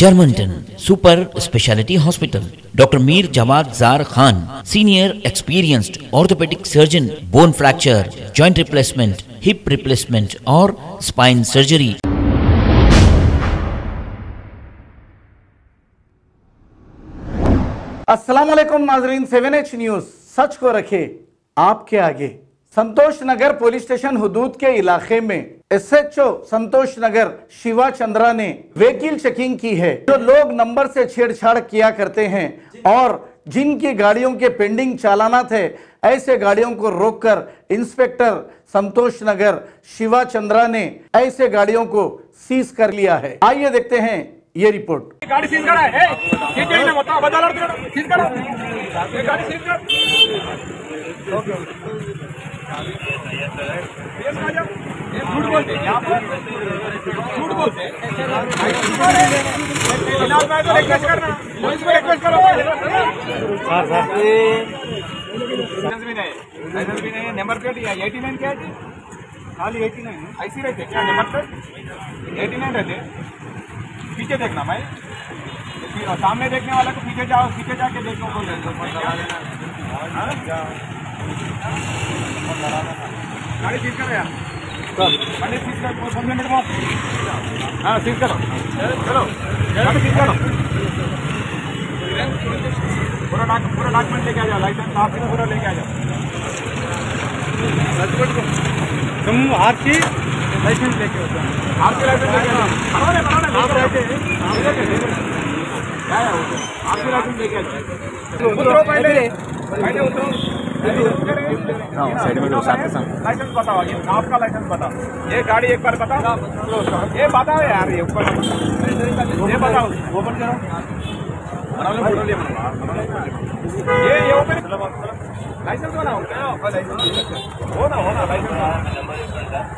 Germanten super speciality hospital doctor Mir Jawad Zar Khan senior experienced orthopaedic surgeon bone fracture joint replacement hip replacement और spine surgery अस्सलाम वालेकुम नाजरीन, seven H news. सच को रखे, आपके आगे। संतोष नगर पुलिस स्टेशन हदूद के इलाके में एसएचओ संतोष नगर शिवा चंद्रा ने वेकिल चेकिंग की है। जो लोग नंबर से छेड़छाड़ किया करते हैं और जिनकी गाड़ियों के पेंडिंग चालाना थे ऐसे गाड़ियों को रोककर इंस्पेक्टर संतोष नगर शिवा चंद्रा ने ऐसे गाड़ियों को सीज कर लिया है। आइए देखते हैं ये रिपोर्ट गाड़ी हैं हैं एटी नाइन क्या है खाली एटी नाइन ऐसी क्या नंबर प्लेट एटी नाइन रहते पीछे देखना भाई सामने देखने वाला को पीछे जाओ पीछे जाके देखो को गाड़ी सीज करो यार गाड़ी हाँ सीज करो। चलो। गाड़ी करो। पूरा डॉक पूरा डॉक्यूमेंट लेके आ जाओ। लाइसेंस आपसे पूरा लेके आ जाओ। तुम आरसी लाइसेंस लेके आपके लाइसेंस लेके आप? आपके लाइसेंस लेके आ जाओ उतरो पहले। पहले उतरो। साइड में लाइसेंस बताओ ये आपका लाइसेंस बताओ। ये गाड़ी एक बार बताओ। ये बताओ यार ये ऊपर ये बताओ। ओपन करो। ये ये ओपन लाइसेंस बनाओ। हो ना हो ना licence